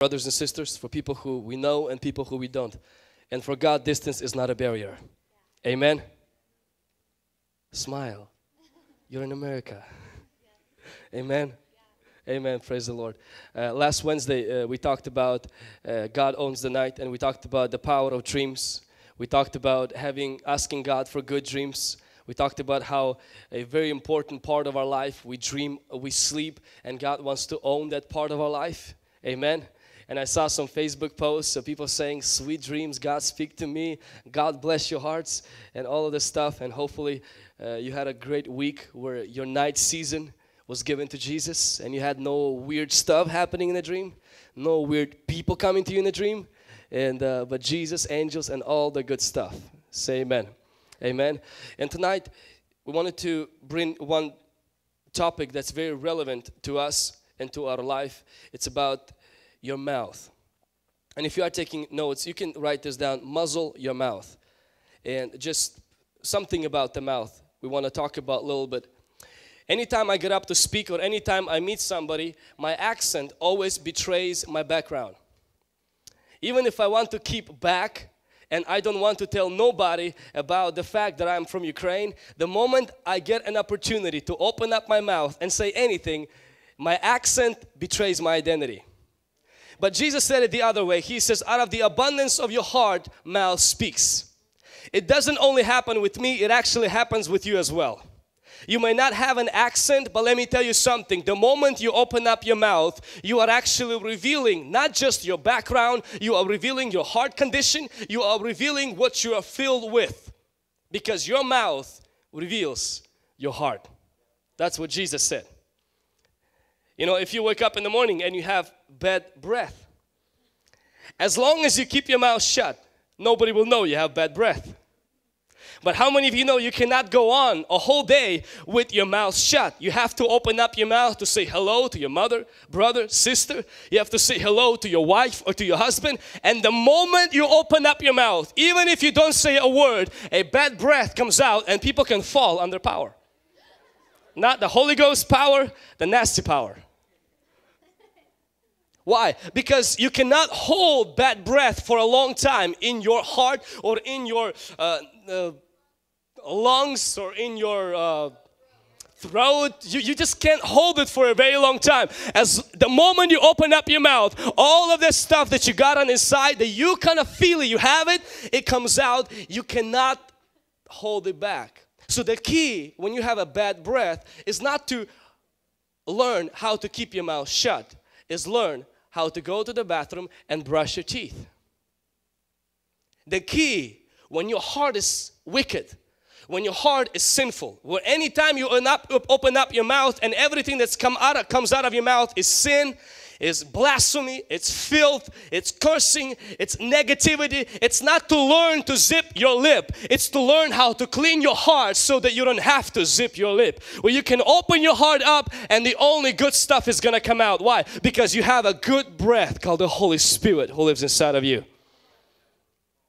brothers and sisters, for people who we know and people who we don't. And for God, distance is not a barrier. Amen. Smile. You're in America. Amen. Amen. Praise the Lord. Uh, last Wednesday, uh, we talked about uh, God owns the night, and we talked about the power of dreams. We talked about having asking God for good dreams. We talked about how a very important part of our life we dream, we sleep, and God wants to own that part of our life. Amen. And I saw some Facebook posts of people saying, Sweet dreams, God speak to me, God bless your hearts, and all of this stuff. And hopefully, uh, you had a great week where your night season was given to Jesus and you had no weird stuff happening in the dream, no weird people coming to you in the dream, and uh, but Jesus, angels, and all the good stuff. Say amen. Amen. And tonight we wanted to bring one topic that's very relevant to us and to our life. It's about your mouth. And if you are taking notes, you can write this down muzzle your mouth. And just something about the mouth we want to talk about a little bit Anytime I get up to speak or anytime I meet somebody, my accent always betrays my background. Even if I want to keep back and I don't want to tell nobody about the fact that I'm from Ukraine, the moment I get an opportunity to open up my mouth and say anything, my accent betrays my identity. But Jesus said it the other way. He says, out of the abundance of your heart, mouth speaks. It doesn't only happen with me, it actually happens with you as well. You may not have an accent, but let me tell you something. The moment you open up your mouth, you are actually revealing not just your background, you are revealing your heart condition, you are revealing what you are filled with. Because your mouth reveals your heart. That's what Jesus said. You know, if you wake up in the morning and you have bad breath, as long as you keep your mouth shut, nobody will know you have bad breath. But how many of you know you cannot go on a whole day with your mouth shut? You have to open up your mouth to say hello to your mother, brother, sister. You have to say hello to your wife or to your husband. And the moment you open up your mouth, even if you don't say a word, a bad breath comes out and people can fall under power. Not the Holy Ghost power, the nasty power. Why? Because you cannot hold bad breath for a long time in your heart or in your uh, uh, lungs or in your uh, throat. You, you just can't hold it for a very long time. As the moment you open up your mouth, all of this stuff that you got on inside, that you kind of feel it, you have it, it comes out. You cannot hold it back. So the key when you have a bad breath is not to learn how to keep your mouth shut, is learn how to go to the bathroom and brush your teeth. The key when your heart is wicked when your heart is sinful, where anytime you open up your mouth and everything that's come out of, comes out of your mouth is sin, is blasphemy, it's filth, it's cursing, it's negativity. It's not to learn to zip your lip, it's to learn how to clean your heart so that you don't have to zip your lip. Where you can open your heart up and the only good stuff is gonna come out. Why? Because you have a good breath called the Holy Spirit who lives inside of you.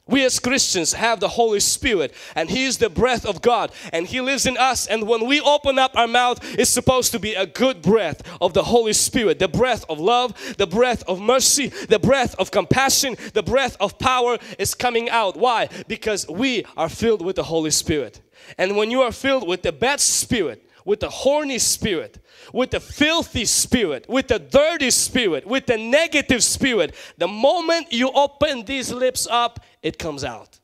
We as Christians have the Holy Spirit and He is the breath of God and He lives in us and when we open up our mouth it's supposed to be a good breath of the Holy Spirit the breath of love the breath of mercy the breath of compassion the breath of power is coming out. Why? Because we are filled with the Holy Spirit. And when you are filled with the bad spirit with the horny spirit with the filthy spirit, with the dirty spirit, with the negative spirit, the moment you open these lips up, it comes out.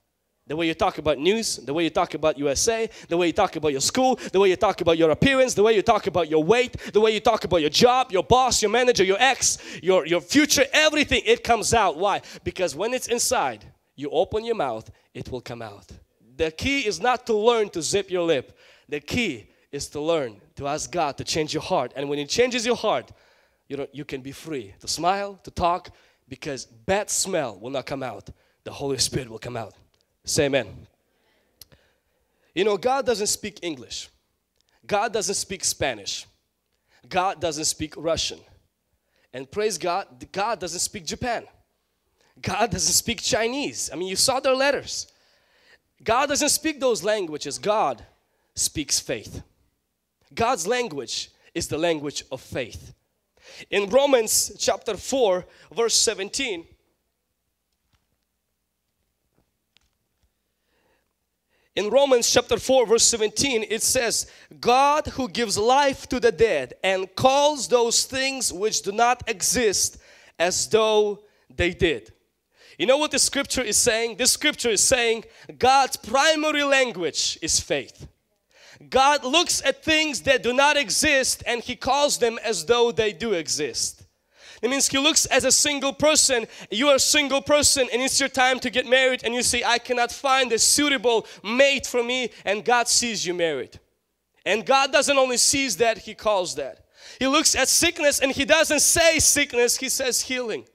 The way you talk about news, the way you talk about USA, the way you talk about your school, the way you talk about your appearance, the way you talk about your weight, the way you talk about your job, your boss, your manager, your ex, your, your future, everything, it comes out. Why? Because when it's inside, you open your mouth, it will come out. The key is not to learn to zip your lip. The key is to learn to ask God to change your heart. And when He changes your heart, you know, you can be free to smile, to talk, because bad smell will not come out. The Holy Spirit will come out. Say amen. You know, God doesn't speak English. God doesn't speak Spanish. God doesn't speak Russian. And praise God, God doesn't speak Japan. God doesn't speak Chinese. I mean, you saw their letters. God doesn't speak those languages. God speaks faith. God's language is the language of faith. In Romans chapter 4, verse 17, In Romans chapter 4, verse 17, it says, God who gives life to the dead and calls those things which do not exist as though they did. You know what the scripture is saying? This scripture is saying God's primary language is faith. God looks at things that do not exist and He calls them as though they do exist. It means he looks as a single person. You are a single person and it's your time to get married and you say, I cannot find a suitable mate for me and God sees you married. And God doesn't only sees that, He calls that. He looks at sickness and He doesn't say sickness, He says healing.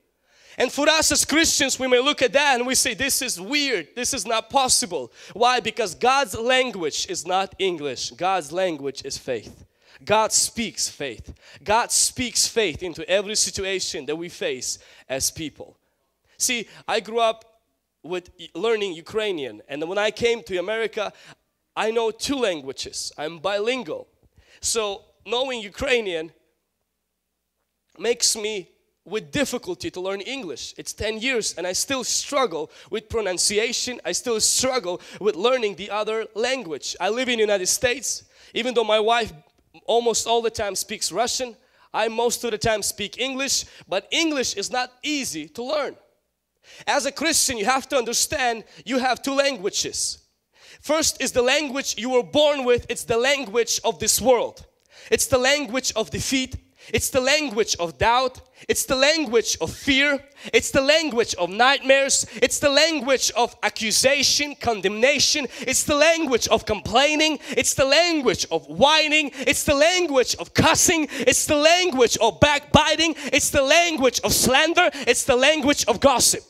And for us as Christians, we may look at that and we say, This is weird, this is not possible. Why? Because God's language is not English, God's language is faith. God speaks faith. God speaks faith into every situation that we face as people. See, I grew up with learning Ukrainian, and when I came to America, I know two languages. I'm bilingual. So, knowing Ukrainian makes me with difficulty to learn English. It's 10 years and I still struggle with pronunciation. I still struggle with learning the other language. I live in the United States. Even though my wife almost all the time speaks Russian. I most of the time speak English, but English is not easy to learn. As a Christian, you have to understand you have two languages. First is the language you were born with, it's the language of this world. It's the language of defeat, it's the language of doubt. It's the language of fear. It's the language of nightmares. It's the language of accusation, condemnation. It's the language of complaining. It's the language of whining. It's the language of cussing. It's the language of backbiting. It's the language of slander. It's the language of gossip.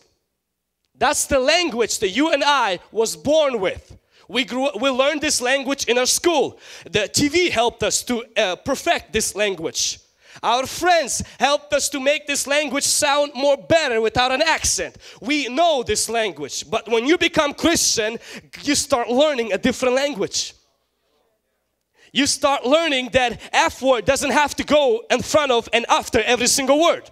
That's the language that you and I was born with. We grew we learned this language in our school. The TV helped us to uh, perfect this language. Our friends helped us to make this language sound more better without an accent. We know this language, but when you become Christian, you start learning a different language. You start learning that F word doesn't have to go in front of and after every single word.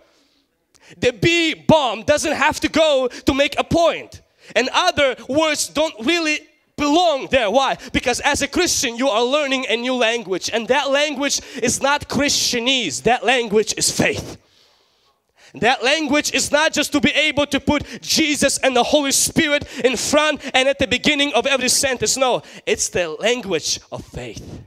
The B bomb doesn't have to go to make a point. And other words don't really belong there. Why? Because as a Christian, you are learning a new language, and that language is not Christianese, that language is faith. That language is not just to be able to put Jesus and the Holy Spirit in front and at the beginning of every sentence. No, it's the language of faith.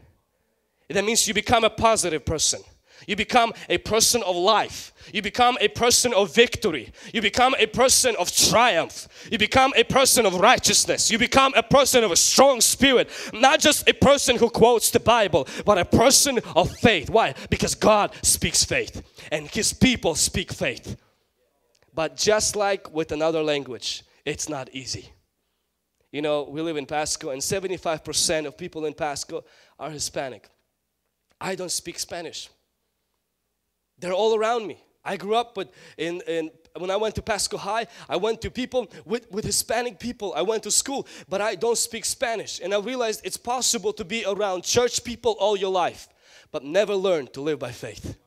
That means you become a positive person. You become a person of life. You become a person of victory. You become a person of triumph. You become a person of righteousness. You become a person of a strong spirit. Not just a person who quotes the Bible, but a person of faith. Why? Because God speaks faith and His people speak faith. But just like with another language, it's not easy. You know, we live in Pasco and 75% of people in Pasco are Hispanic. I don't speak Spanish. They're all around me. I grew up with in, in when I went to Pasco High, I went to people with, with Hispanic people. I went to school, but I don't speak Spanish. And I realized it's possible to be around church people all your life, but never learn to live by faith.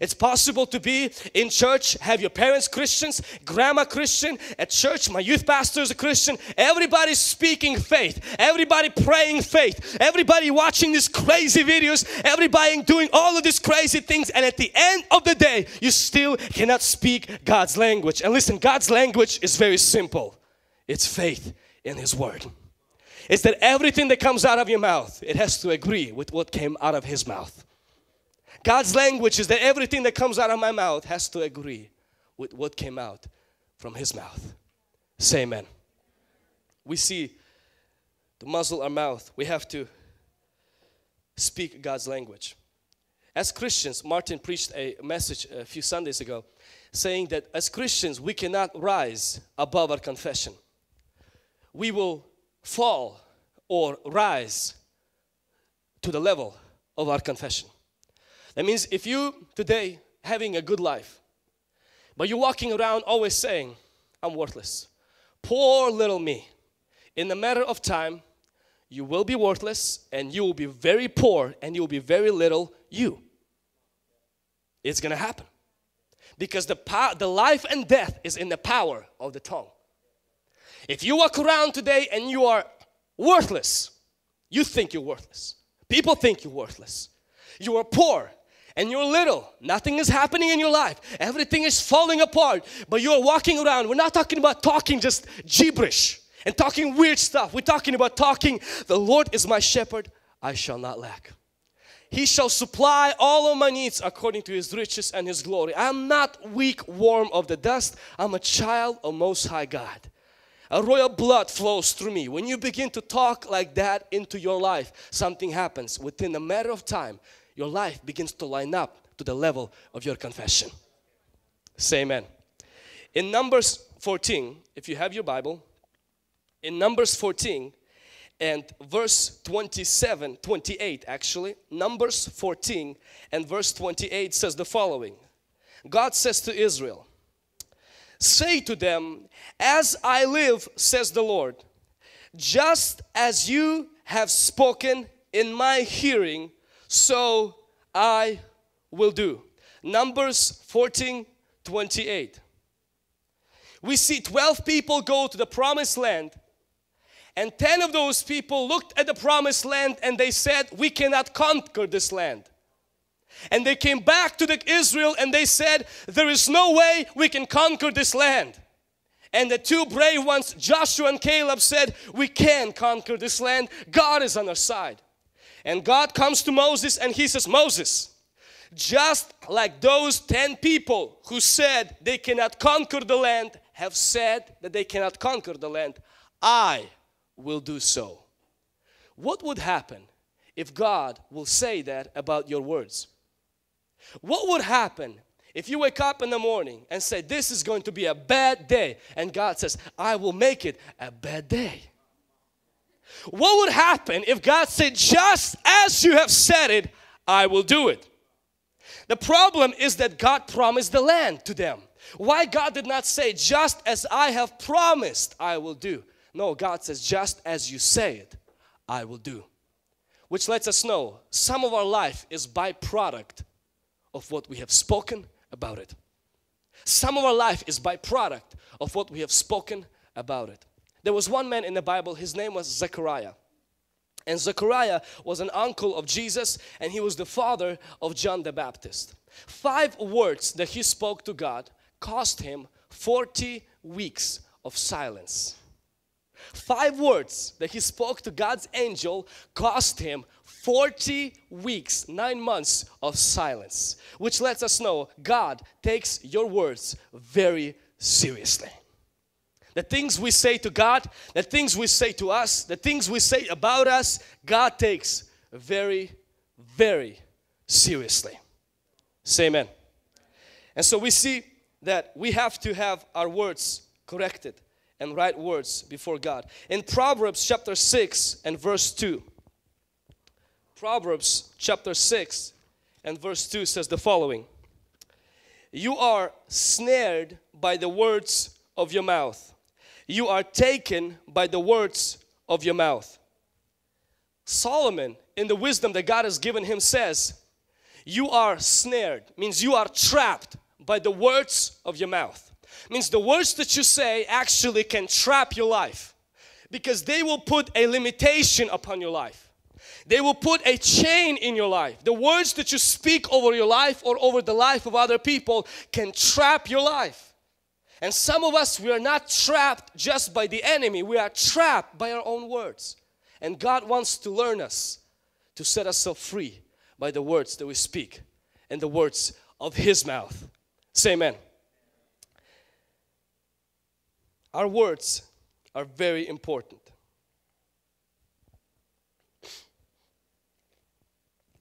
It's possible to be in church, have your parents Christians, grandma Christian, at church, my youth pastor is a Christian. Everybody's speaking faith, everybody praying faith, everybody watching these crazy videos, everybody doing all of these crazy things, and at the end of the day, you still cannot speak God's language. And listen, God's language is very simple it's faith in His Word. It's that everything that comes out of your mouth, it has to agree with what came out of His mouth. God's language is that everything that comes out of my mouth has to agree with what came out from His mouth. Say amen. We see to muzzle our mouth, we have to speak God's language. As Christians, Martin preached a message a few Sundays ago saying that as Christians, we cannot rise above our confession. We will fall or rise to the level of our confession. That means if you today having a good life, but you're walking around always saying, I'm worthless. Poor little me. In a matter of time, you will be worthless and you will be very poor and you will be very little you. It's gonna happen. Because the, power, the life and death is in the power of the tongue. If you walk around today and you are worthless, you think you're worthless. People think you're worthless. You are poor and you're little. Nothing is happening in your life. Everything is falling apart. But you're walking around. We're not talking about talking just gibberish and talking weird stuff. We're talking about talking, the Lord is my shepherd, I shall not lack. He shall supply all of my needs according to His riches and His glory. I'm not weak, warm of the dust. I'm a child of Most High God. A royal blood flows through me. When you begin to talk like that into your life, something happens. Within a matter of time, your life begins to line up to the level of your confession. Say amen. In Numbers 14, if you have your Bible, in Numbers 14, and verse 27 28 actually numbers 14 and verse 28 says the following god says to israel say to them as i live says the lord just as you have spoken in my hearing so i will do numbers 14 28 we see 12 people go to the promised land and 10 of those people looked at the promised land and they said, we cannot conquer this land. And they came back to the Israel and they said, there is no way we can conquer this land. And the two brave ones, Joshua and Caleb said, we can conquer this land. God is on our side. And God comes to Moses and he says, Moses, just like those 10 people who said they cannot conquer the land have said that they cannot conquer the land, I will do so. What would happen if God will say that about your words? What would happen if you wake up in the morning and say, This is going to be a bad day, and God says, I will make it a bad day? What would happen if God said, Just as you have said it, I will do it? The problem is that God promised the land to them. Why God did not say, Just as I have promised, I will do? No, God says, just as you say it, I will do. Which lets us know some of our life is byproduct of what we have spoken about it. Some of our life is byproduct of what we have spoken about it. There was one man in the Bible, his name was Zechariah. And Zechariah was an uncle of Jesus and he was the father of John the Baptist. Five words that he spoke to God cost him 40 weeks of silence. Five words that he spoke to God's angel cost him 40 weeks, nine months of silence, which lets us know God takes your words very seriously. The things we say to God, the things we say to us, the things we say about us, God takes very, very seriously. Say amen. And so we see that we have to have our words corrected and right words before God. In Proverbs chapter 6 and verse 2, Proverbs chapter 6 and verse 2 says the following You are snared by the words of your mouth, you are taken by the words of your mouth. Solomon, in the wisdom that God has given him, says, You are snared, means you are trapped by the words of your mouth means the words that you say actually can trap your life because they will put a limitation upon your life. They will put a chain in your life. The words that you speak over your life or over the life of other people can trap your life. And some of us, we are not trapped just by the enemy, we are trapped by our own words. And God wants to learn us to set ourselves free by the words that we speak and the words of His mouth. Say amen. Our words are very important.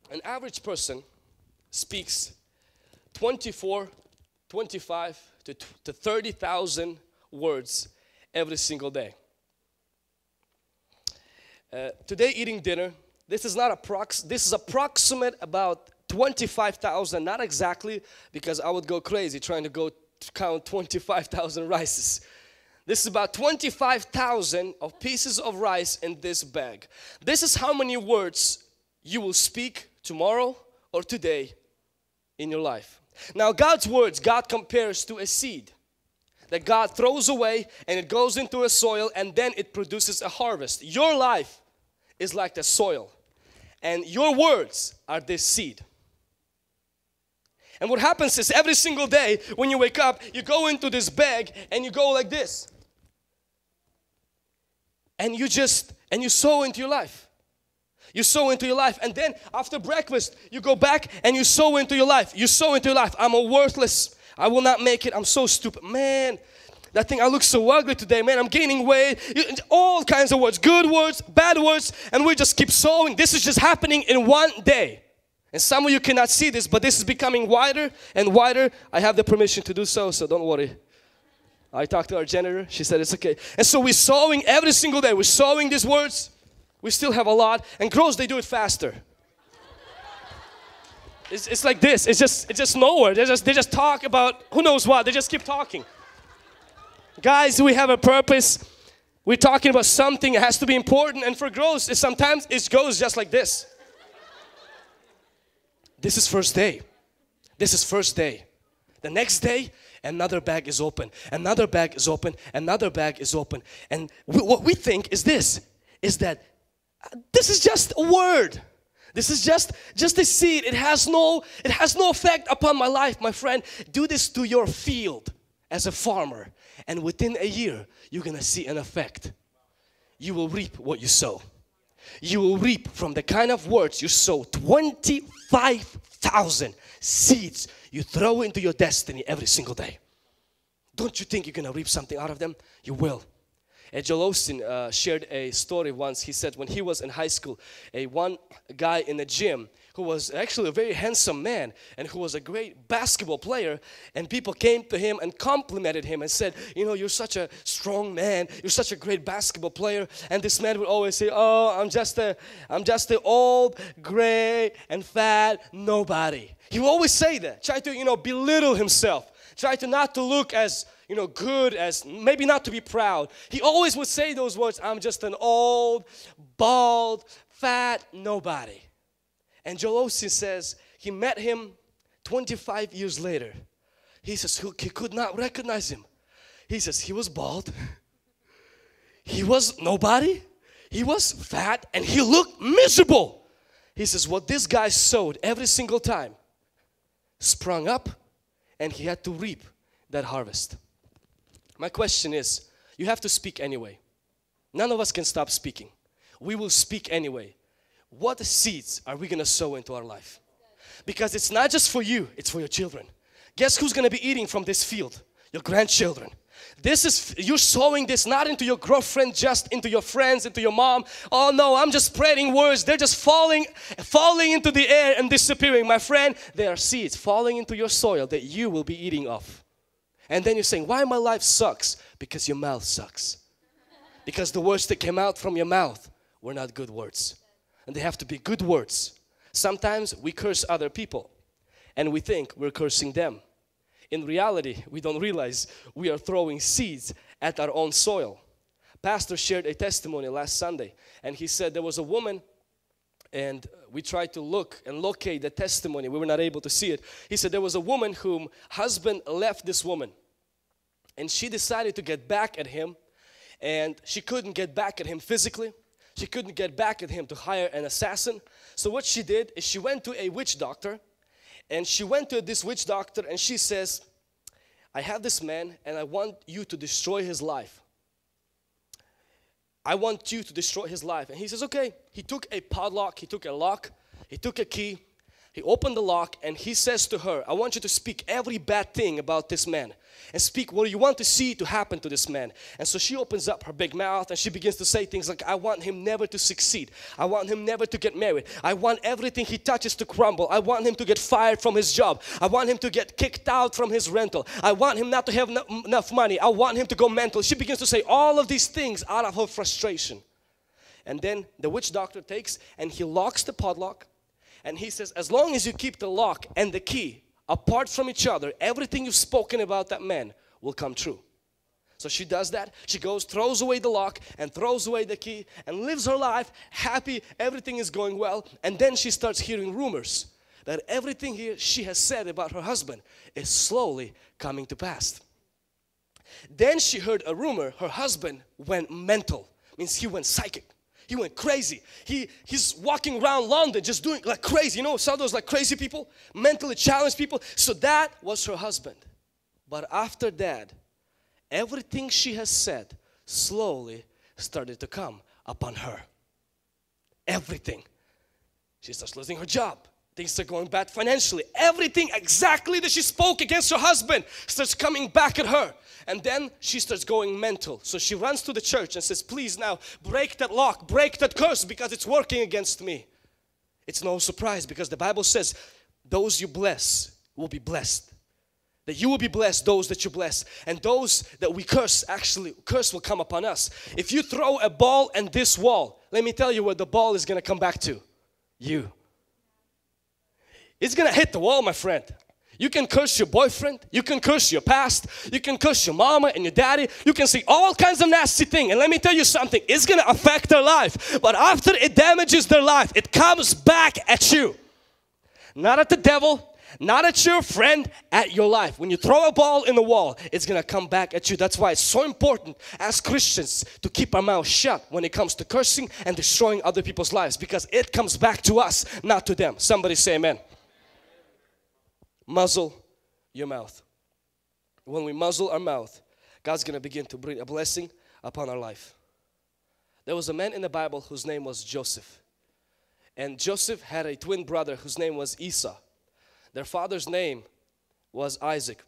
An average person speaks 24, 25 to, to 30,000 words every single day. Uh, today eating dinner, this is not approx this is approximate about 25,000, not exactly because I would go crazy trying to go to count 25,000 rices. This is about 25,000 of pieces of rice in this bag. This is how many words you will speak tomorrow or today in your life. Now, God's words, God compares to a seed that God throws away and it goes into a soil and then it produces a harvest. Your life is like the soil, and your words are this seed. And what happens is every single day when you wake up, you go into this bag and you go like this. And you just, and you sow into your life. You sow into your life. And then after breakfast, you go back and you sow into your life. You sow into your life. I'm a worthless. I will not make it. I'm so stupid. Man, that thing, I look so ugly today, man. I'm gaining weight. All kinds of words, good words, bad words, and we just keep sowing. This is just happening in one day. And some of you cannot see this, but this is becoming wider and wider. I have the permission to do so, so don't worry. I talked to our janitor. She said it's okay. And so we're sowing every single day. We're sowing these words. We still have a lot. And girls, they do it faster. It's, it's like this. It's just it's just nowhere. They just they just talk about who knows what. They just keep talking. Guys, we have a purpose. We're talking about something that has to be important. And for girls, it, sometimes it goes just like this. This is first day. This is first day. The next day, another bag is open. Another bag is open. Another bag is open. And we, what we think is this, is that this is just a word. This is just just a seed. It has no it has no effect upon my life, my friend. Do this to your field as a farmer and within a year you're to see an effect. You will reap what you sow you will reap from the kind of words you sow 25,000 seeds you throw into your destiny every single day. Don't you think you're to reap something out of them? You will. And Joel Osteen uh, shared a story once. He said when he was in high school, a one guy in the gym who was actually a very handsome man and who was a great basketball player and people came to him and complimented him and said you know you're such a strong man. You're such a great basketball player. And this man would always say oh I'm just a I'm just an old gray and fat nobody. He would always say that try to you know belittle himself. Try to not to look as you know, good as maybe not to be proud. He always would say those words, I'm just an old, bald, fat nobody. And Joel Osteen says he met him 25 years later. He says he could not recognize him. He says he was bald. He was nobody. He was fat and he looked miserable. He says what this guy sowed every single time sprung up and he had to reap that harvest. My question is, you have to speak anyway. None of us can stop speaking. We will speak anyway. What seeds are we going to sow into our life? Because it's not just for you, it's for your children. Guess who's going to be eating from this field? Your grandchildren. This is, you're sowing this not into your girlfriend, just into your friends, into your mom. Oh no, I'm just spreading words. They're just falling, falling into the air and disappearing. My friend, they are seeds falling into your soil that you will be eating of. And then you're saying, why my life sucks? Because your mouth sucks. Because the words that came out from your mouth were not good words. And they have to be good words. Sometimes we curse other people and we think we're cursing them. In reality, we don't realize we are throwing seeds at our own soil. Pastor shared a testimony last Sunday and he said there was a woman and we tried to look and locate the testimony. We were not able to see it. He said there was a woman whom husband left this woman and she decided to get back at him and she couldn't get back at him physically. She couldn't get back at him to hire an assassin. So what she did is she went to a witch doctor and she went to this witch doctor and she says I have this man and I want you to destroy his life. I want you to destroy his life. And he says okay. He took a padlock he took a lock he took a key he opened the lock and he says to her, I want you to speak every bad thing about this man and speak what you want to see to happen to this man. And so she opens up her big mouth and she begins to say things like, I want him never to succeed. I want him never to get married. I want everything he touches to crumble. I want him to get fired from his job. I want him to get kicked out from his rental. I want him not to have enough money. I want him to go mental. She begins to say all of these things out of her frustration. And then the witch doctor takes and he locks the padlock and he says, as long as you keep the lock and the key apart from each other, everything you've spoken about that man will come true. So she does that. She goes, throws away the lock and throws away the key and lives her life happy. Everything is going well. And then she starts hearing rumors that everything he, she has said about her husband is slowly coming to pass. Then she heard a rumor her husband went mental, means he went psychic. He went crazy. He he's walking around London just doing like crazy. You know, some of those like crazy people, mentally challenged people. So that was her husband. But after that, everything she has said slowly started to come upon her. Everything. She starts losing her job. Things are going bad financially. Everything exactly that she spoke against her husband starts coming back at her. And then she starts going mental. So she runs to the church and says, Please now break that lock, break that curse because it's working against me. It's no surprise because the Bible says, Those you bless will be blessed. That you will be blessed, those that you bless, and those that we curse, actually, curse will come upon us. If you throw a ball and this wall, let me tell you where the ball is gonna come back to you. It's gonna hit the wall, my friend. You can curse your boyfriend, you can curse your past, you can curse your mama and your daddy, you can say all kinds of nasty things. And let me tell you something, it's gonna affect their life. But after it damages their life, it comes back at you. Not at the devil, not at your friend, at your life. When you throw a ball in the wall, it's gonna come back at you. That's why it's so important as Christians to keep our mouth shut when it comes to cursing and destroying other people's lives because it comes back to us, not to them. Somebody say amen muzzle your mouth. When we muzzle our mouth, God's going to begin to bring a blessing upon our life. There was a man in the Bible whose name was Joseph. And Joseph had a twin brother whose name was Esau. Their father's name was Isaac.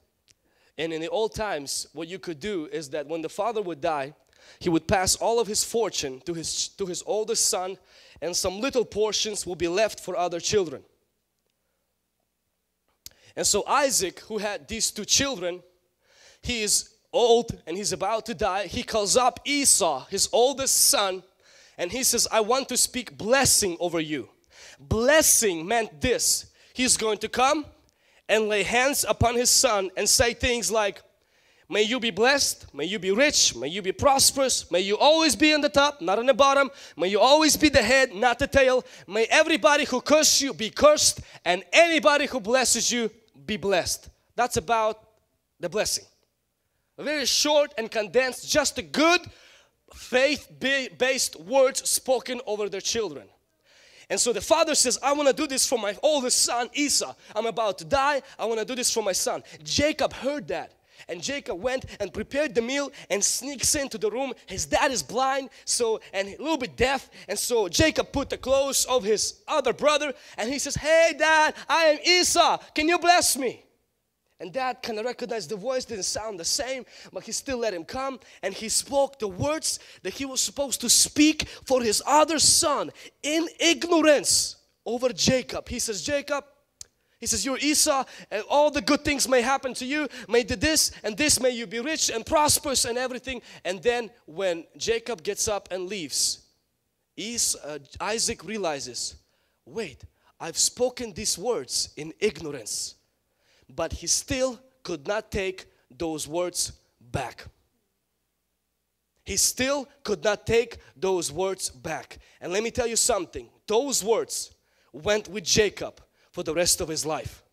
And in the old times, what you could do is that when the father would die, he would pass all of his fortune to his, to his oldest son and some little portions will be left for other children. And so Isaac, who had these two children, he is old and he's about to die. He calls up Esau, his oldest son, and he says, I want to speak blessing over you. Blessing meant this. He's going to come and lay hands upon his son and say things like, May you be blessed, may you be rich, may you be prosperous, may you always be on the top, not on the bottom, may you always be the head, not the tail. May everybody who curses you be cursed, and anybody who blesses you be blessed. That's about the blessing. Very short and condensed, just a good faith-based words spoken over their children. And so the father says, I want to do this for my oldest son Esau. I'm about to die. I want to do this for my son. Jacob heard that. And Jacob went and prepared the meal and sneaks into the room. His dad is blind, so and a little bit deaf. And so Jacob put the clothes of his other brother and he says, Hey dad, I am Esau. Can you bless me? And dad kind of recognized the voice, didn't sound the same, but he still let him come and he spoke the words that he was supposed to speak for his other son in ignorance over Jacob. He says, Jacob, he says, You're Esau, and all the good things may happen to you. May do this and this, may you be rich and prosperous and everything. And then when Jacob gets up and leaves, uh, Isaac realizes, Wait, I've spoken these words in ignorance. But he still could not take those words back. He still could not take those words back. And let me tell you something those words went with Jacob for the rest of his life.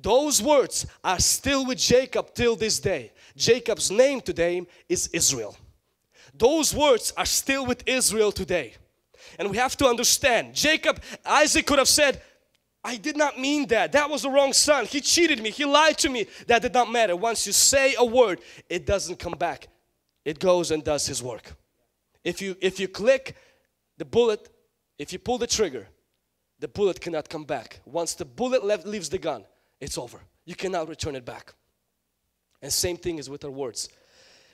Those words are still with Jacob till this day. Jacob's name today is Israel. Those words are still with Israel today. And we have to understand, Jacob, Isaac could have said, I did not mean that. That was the wrong son. He cheated me. He lied to me. That did not matter. Once you say a word, it doesn't come back. It goes and does his work. If you if you click the bullet, if you pull the trigger, the bullet cannot come back. Once the bullet left, leaves the gun, it's over. You cannot return it back. And same thing is with our words.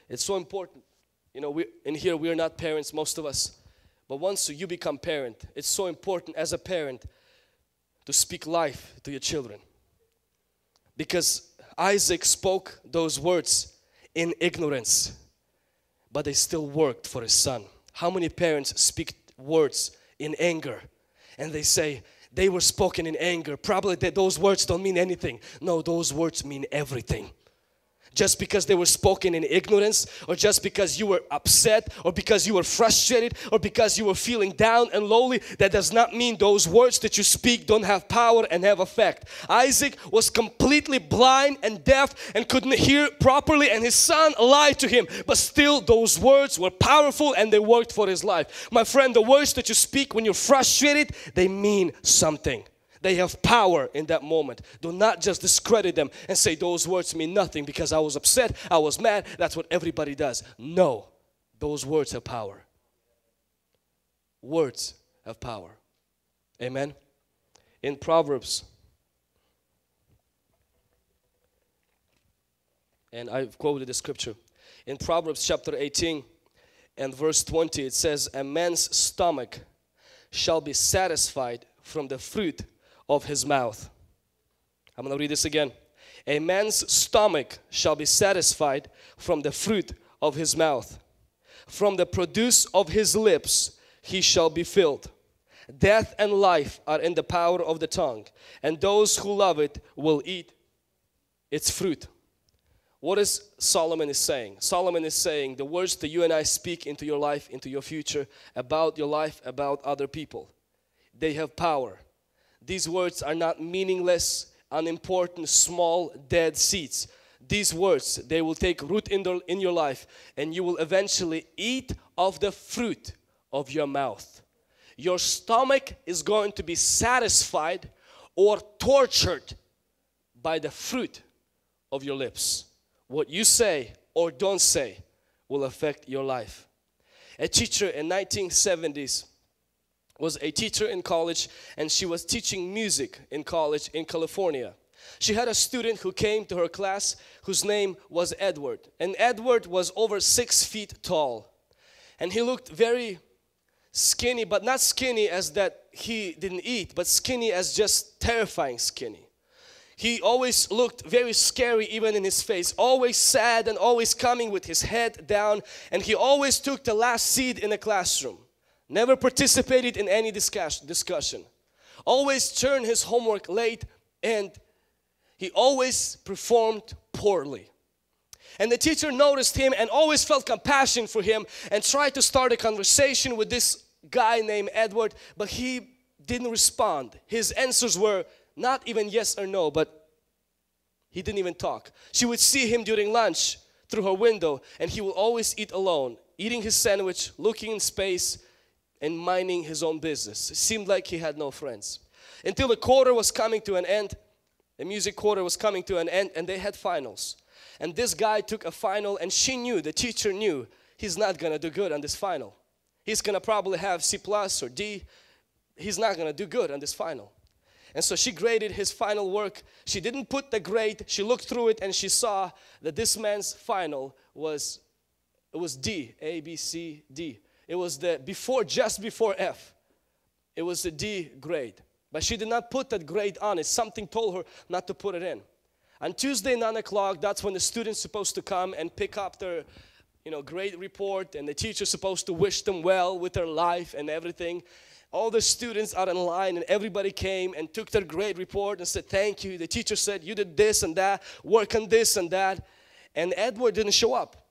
It's so important. You know, we in here we are not parents, most of us. But once you become parent, it's so important as a parent to speak life to your children. Because Isaac spoke those words in ignorance, but they still worked for his son. How many parents speak words in anger and they say they were spoken in anger. Probably that those words don't mean anything. No, those words mean everything. Just because they were spoken in ignorance or just because you were upset or because you were frustrated or because you were feeling down and lowly that does not mean those words that you speak don't have power and have effect. Isaac was completely blind and deaf and couldn't hear properly and his son lied to him. But still those words were powerful and they worked for his life. My friend the words that you speak when you're frustrated they mean something they have power in that moment. Do not just discredit them and say those words mean nothing because I was upset, I was mad. That's what everybody does. No, those words have power. Words have power. Amen. In Proverbs, and I've quoted the scripture. In Proverbs chapter 18 and verse 20, it says, A man's stomach shall be satisfied from the fruit of his mouth. I'm going to read this again. A man's stomach shall be satisfied from the fruit of his mouth. From the produce of his lips he shall be filled. Death and life are in the power of the tongue, and those who love it will eat its fruit. What is Solomon is saying? Solomon is saying the words that you and I speak into your life, into your future, about your life, about other people. They have power. These words are not meaningless, unimportant, small, dead seeds. These words, they will take root in, the, in your life and you will eventually eat of the fruit of your mouth. Your stomach is going to be satisfied or tortured by the fruit of your lips. What you say or don't say will affect your life. A teacher in 1970s was a teacher in college and she was teaching music in college in California. She had a student who came to her class whose name was Edward. And Edward was over six feet tall. And he looked very skinny, but not skinny as that he didn't eat, but skinny as just terrifying skinny. He always looked very scary even in his face, always sad and always coming with his head down. And he always took the last seat in the classroom never participated in any discussion, always turned his homework late, and he always performed poorly. And the teacher noticed him and always felt compassion for him and tried to start a conversation with this guy named Edward, but he didn't respond. His answers were not even yes or no, but he didn't even talk. She would see him during lunch through her window and he will always eat alone, eating his sandwich, looking in space, and minding his own business. It seemed like he had no friends. Until the quarter was coming to an end, the music quarter was coming to an end and they had finals. And this guy took a final and she knew, the teacher knew, he's not gonna do good on this final. He's gonna probably have C plus or D. He's not gonna do good on this final. And so she graded his final work. She didn't put the grade, she looked through it and she saw that this man's final was, it was D, A, B, C, D. It was the before, just before F. It was the D grade. But she did not put that grade on it. Something told her not to put it in. On Tuesday, 9 o'clock, that's when the student's supposed to come and pick up their you know, grade report and the teacher's supposed to wish them well with their life and everything. All the students are in line and everybody came and took their grade report and said, thank you. The teacher said, you did this and that, work on this and that. And Edward didn't show up.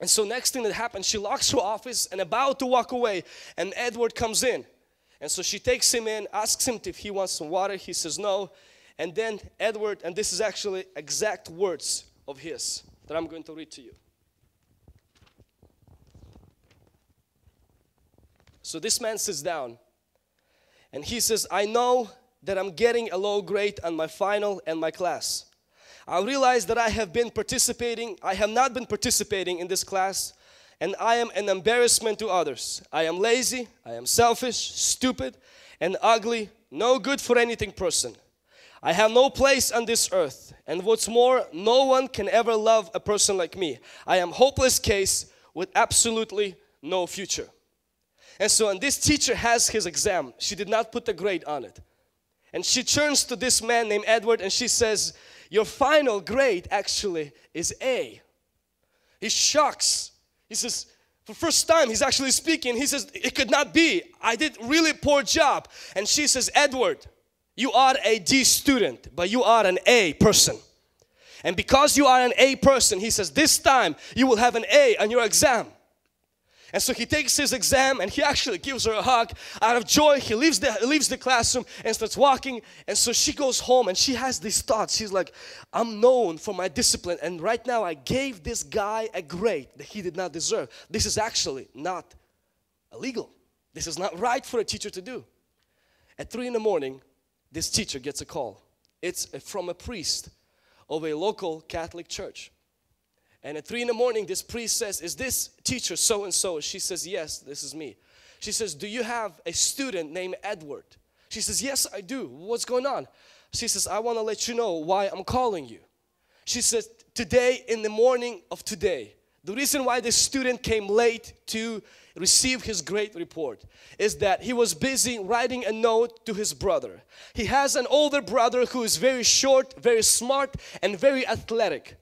And so next thing that happens, she locks her office and about to walk away and Edward comes in. And so she takes him in, asks him if he wants some water. He says no. And then Edward, and this is actually exact words of his that I'm going to read to you. So this man sits down and he says, I know that I'm getting a low grade on my final and my class. I realize that I have been participating, I have not been participating in this class and I am an embarrassment to others. I am lazy, I am selfish, stupid and ugly, no good for anything person. I have no place on this earth and what's more, no one can ever love a person like me. I am hopeless case with absolutely no future. And so and this teacher has his exam. She did not put the grade on it. And she turns to this man named Edward and she says, your final grade actually is A. He shocks. He says, for first time he's actually speaking, he says, it could not be. I did really poor job. And she says, Edward, you are a D student, but you are an A person. And because you are an A person, he says, this time you will have an A on your exam. And so he takes his exam and he actually gives her a hug. Out of joy, he leaves the, leaves the classroom and starts walking. And so she goes home and she has these thoughts. She's like, I'm known for my discipline. And right now I gave this guy a grade that he did not deserve. This is actually not illegal. This is not right for a teacher to do. At three in the morning, this teacher gets a call. It's from a priest of a local Catholic church. And at three in the morning, this priest says, Is this teacher so and so? She says, Yes, this is me. She says, Do you have a student named Edward? She says, Yes, I do. What's going on? She says, I want to let you know why I'm calling you. She says, Today, in the morning of today, the reason why this student came late to receive his great report is that he was busy writing a note to his brother. He has an older brother who is very short, very smart, and very athletic.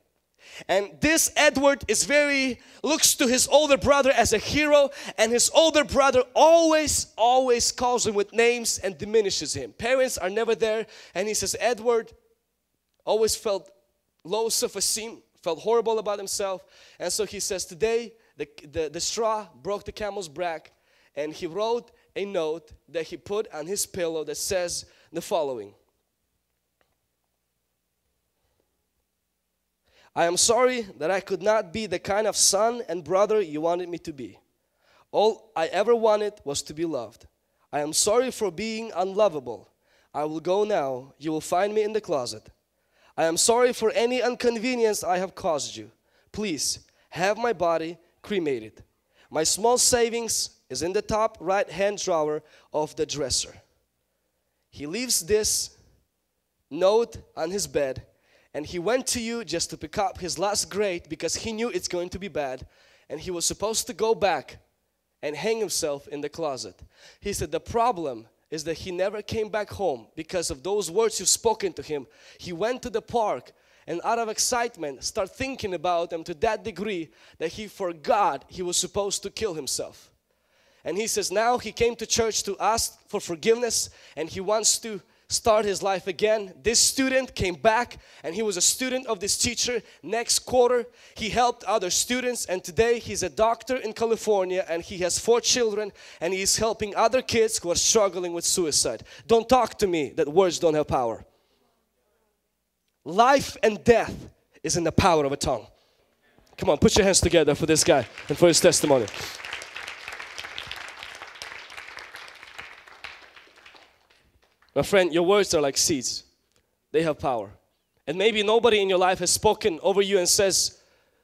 And this Edward is very, looks to his older brother as a hero and his older brother always, always calls him with names and diminishes him. Parents are never there and he says, Edward always felt low self-esteem, felt horrible about himself. And so he says, today the, the, the straw broke the camel's back and he wrote a note that he put on his pillow that says the following. I am sorry that I could not be the kind of son and brother you wanted me to be. All I ever wanted was to be loved. I am sorry for being unlovable. I will go now. You will find me in the closet. I am sorry for any inconvenience I have caused you. Please have my body cremated. My small savings is in the top right hand drawer of the dresser. He leaves this note on his bed and he went to you just to pick up his last grade because he knew it's going to be bad and he was supposed to go back and hang himself in the closet. He said the problem is that he never came back home because of those words you've spoken to him. He went to the park and out of excitement start thinking about them to that degree that he forgot he was supposed to kill himself. And he says now he came to church to ask for forgiveness and he wants to start his life again. This student came back and he was a student of this teacher. Next quarter, he helped other students and today he's a doctor in California and he has four children and he's helping other kids who are struggling with suicide. Don't talk to me that words don't have power. Life and death is in the power of a tongue. Come on, put your hands together for this guy and for his testimony. My friend, your words are like seeds. They have power. And maybe nobody in your life has spoken over you and says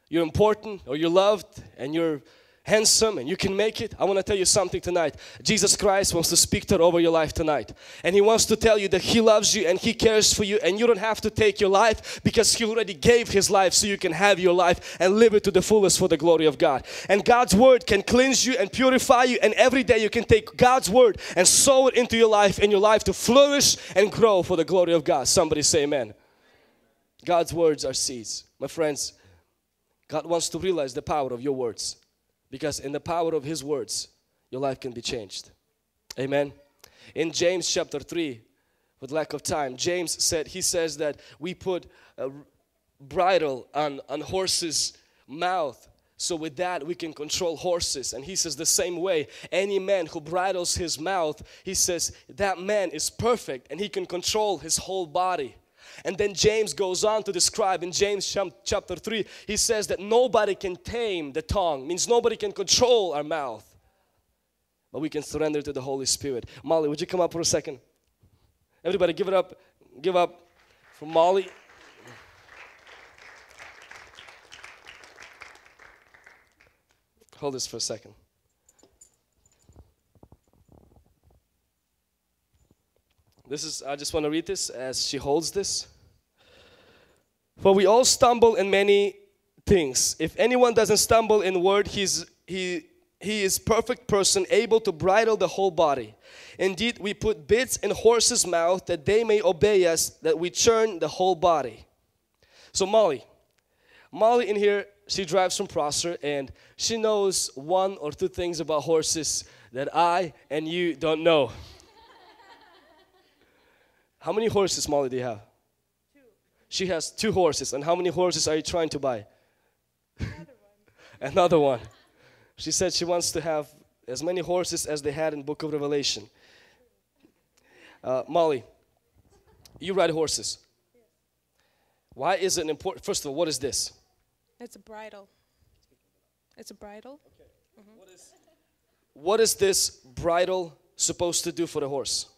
you're important or you're loved and you're handsome and you can make it. I want to tell you something tonight. Jesus Christ wants to speak that over your life tonight. And He wants to tell you that He loves you and He cares for you and you don't have to take your life because He already gave His life so you can have your life and live it to the fullest for the glory of God. And God's Word can cleanse you and purify you and every day you can take God's Word and sow it into your life and your life to flourish and grow for the glory of God. Somebody say amen. God's words are seeds. My friends, God wants to realize the power of your words because in the power of his words your life can be changed. Amen. In james chapter 3 with lack of time james said he says that we put a bridle on on horses mouth. So with that we can control horses. And he says the same way any man who bridles his mouth he says that man is perfect and he can control his whole body and then James goes on to describe in James chapter 3, he says that nobody can tame the tongue, means nobody can control our mouth. But we can surrender to the Holy Spirit. Molly, would you come up for a second? Everybody give it up, give up for Molly. Hold this for a second. This is, I just want to read this as she holds this. For we all stumble in many things. If anyone doesn't stumble in word, he's, he, he is perfect person, able to bridle the whole body. Indeed, we put bits in horses' mouth that they may obey us, that we churn the whole body. So Molly, Molly in here, she drives from Prosser and she knows one or two things about horses that I and you don't know. How many horses, Molly, do you have? Two. She has two horses. And how many horses are you trying to buy? Another one. Another one. She said she wants to have as many horses as they had in book of Revelation. Uh, Molly, you ride horses. Why is it important? First of all, what is this? It's a bridle. It's a bridle. Okay. What is this bridle supposed to do for the horse?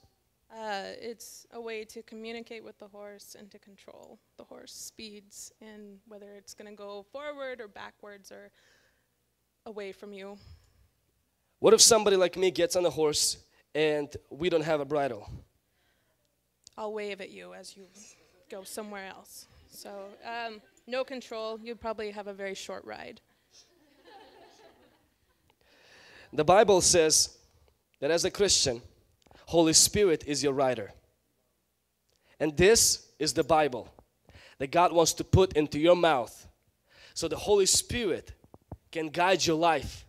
Uh, it's a way to communicate with the horse and to control the horse speeds and whether it's going to go forward or backwards or away from you. What if somebody like me gets on a horse and we don't have a bridle? I'll wave at you as you go somewhere else. So, um, no control. You'd probably have a very short ride. The Bible says that as a Christian, Holy Spirit is your writer. And this is the Bible that God wants to put into your mouth. So the Holy Spirit can guide your life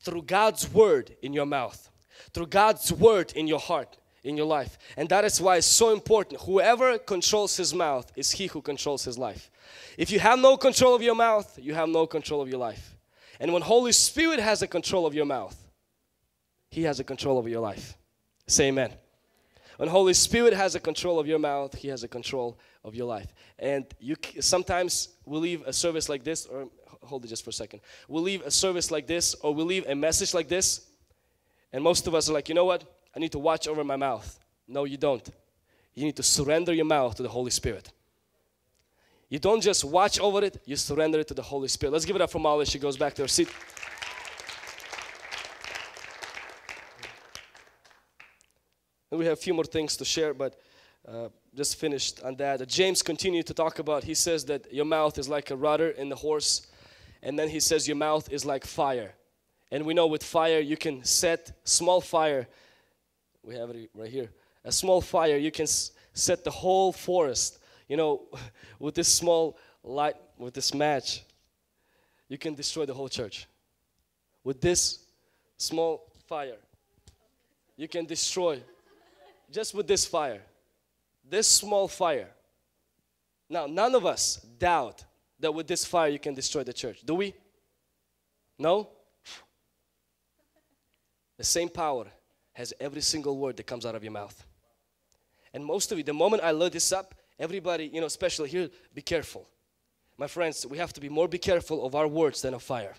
through God's word in your mouth, through God's word in your heart, in your life. And that is why it's so important. Whoever controls his mouth is he who controls his life. If you have no control of your mouth, you have no control of your life. And when Holy Spirit has a control of your mouth, he has a control over your life. Say amen. When Holy Spirit has a control of your mouth, He has a control of your life. And you sometimes we leave a service like this, or hold it just for a second. We'll leave a service like this, or we'll leave a message like this, and most of us are like, you know what? I need to watch over my mouth. No, you don't. You need to surrender your mouth to the Holy Spirit. You don't just watch over it, you surrender it to the Holy Spirit. Let's give it up for Molly. She goes back to her seat. And we have a few more things to share, but uh, just finished on that. James continued to talk about, he says that your mouth is like a rudder in the horse, and then he says your mouth is like fire. And we know with fire you can set small fire, we have it right here, a small fire, you can set the whole forest. You know, with this small light, with this match, you can destroy the whole church. With this small fire, you can destroy just with this fire, this small fire. Now, none of us doubt that with this fire you can destroy the church. Do we? No? The same power has every single word that comes out of your mouth. And most of you, the moment I load this up, everybody, you know, especially here, be careful. My friends, we have to be more be careful of our words than of fire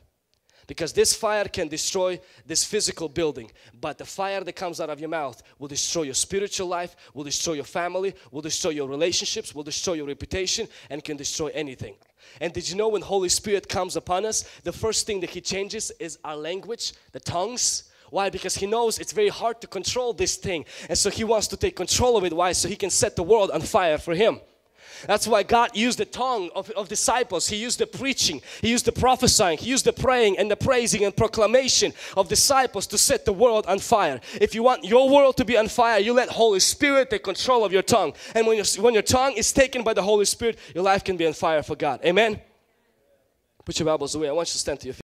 because this fire can destroy this physical building but the fire that comes out of your mouth will destroy your spiritual life will destroy your family will destroy your relationships will destroy your reputation and can destroy anything and did you know when Holy Spirit comes upon us the first thing that he changes is our language the tongues why? Because he knows it's very hard to control this thing and so he wants to take control of it. Why? So he can set the world on fire for him. That's why God used the tongue of, of disciples. He used the preaching, He used the prophesying, He used the praying and the praising and proclamation of disciples to set the world on fire. If you want your world to be on fire, you let Holy Spirit take control of your tongue. And when, when your tongue is taken by the Holy Spirit, your life can be on fire for God. Amen? Put your Bibles away. I want you to stand to your feet.